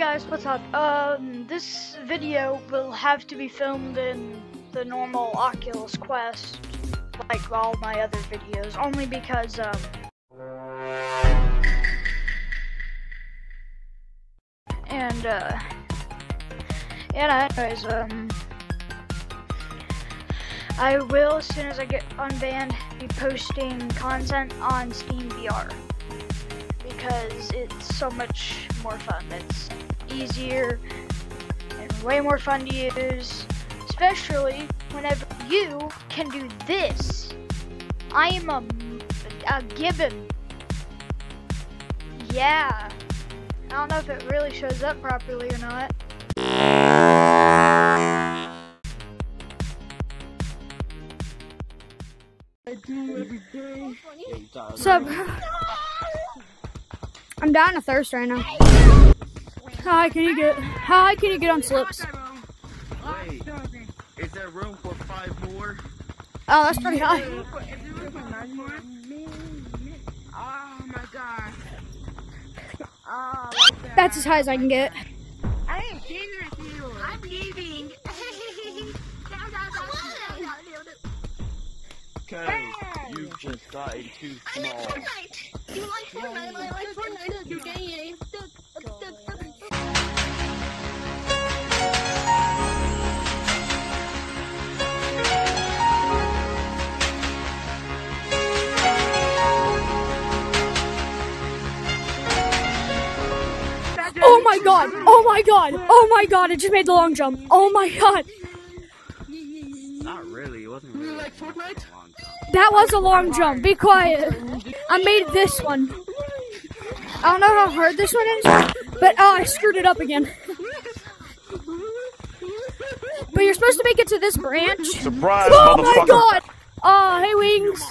guys, what's up? Um, this video will have to be filmed in the normal Oculus Quest, like all my other videos, only because, um, and, uh, yeah, anyways, um, I will, as soon as I get unbanned, be posting content on Steam VR because it's so much more fun. It's easier and way more fun to use, especially whenever you can do this. I am a, a gibbon. Yeah. I don't know if it really shows up properly or not. I do every day. What's up? I'm dying of thirst right now. How high can you get? How high can you get on slips? Wait, is there room for five more? Oh, that's pretty high. Oh my god. Oh, That's as high as I can get. I ain't kidding with you. I'm leaving. Cause you just got too small. You like Fortnite? I like Fortnite. God! Oh my god! Oh my god! I just made the long jump. Oh my god! Not really, it wasn't really like Fortnite? That was a long jump. Be quiet. I made this one. I don't know how hard this one is, but oh, I screwed it up again. But you're supposed to make it to this branch. Surprise, Oh my god! Oh, hey wings.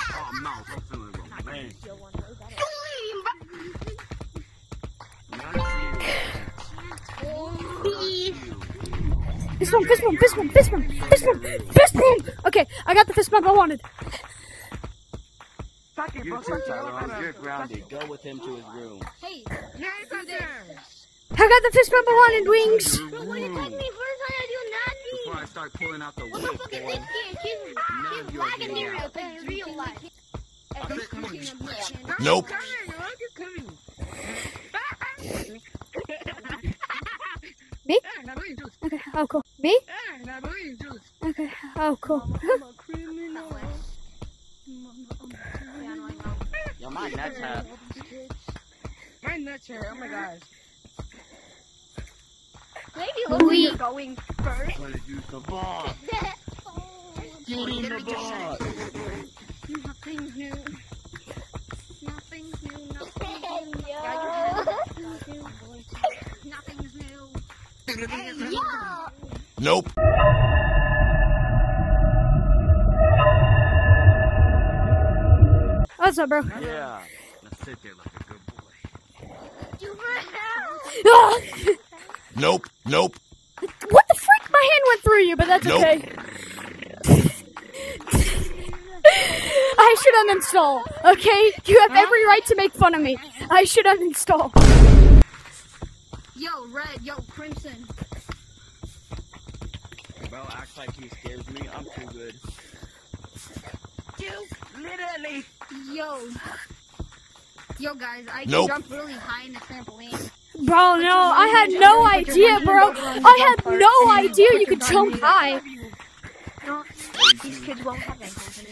Fist bump, fist bump, fist bump, fist bump, fist bump, fist bump. Okay, I got the fist bump I wanted. You too, Tyrone. You're grounded. Go with him to his room. I got the fist bump I wanted, wings. Your room. Before I start pulling out the whip, boy. None of your video. I'm coming. Nope. Me? Okay, oh cool. Me? Okay, oh cool. Yo, my nuts have. My nuts hurt. Oh my gosh. we Going first. Wanna use the ball. Get in the ball. Nope. What's up, bro? Yeah. Now sit there like a good boy. Ah! Nope. Nope. What the frick? My hand went through you, but that's Nope. okay. I should uninstall, okay? You have every right to make fun of me. I should uninstall. Yo, red. Yo, crimson. Bro acts like he scares me. I'm too good. Dude, literally. Yo. Yo, guys, I can Nope. jump really high in the trampoline. Bro, no, I had no idea, bro. I had no idea you could jump high. These kids won't have ankles.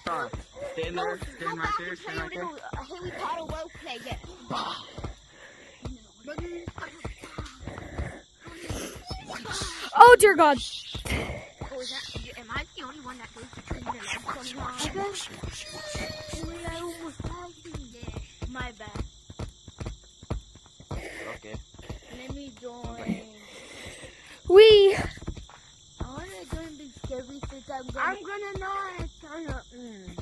Stop. Stand there. Stand right there. Stand right there. Oh dear God. Oh, that, am I the only one that goes between the legs sometimes? I almost had you there. My bad. Okay. Let me join. We. I wanna join the scary since I'm gonna. I'm gonna not. I'm mm. gonna.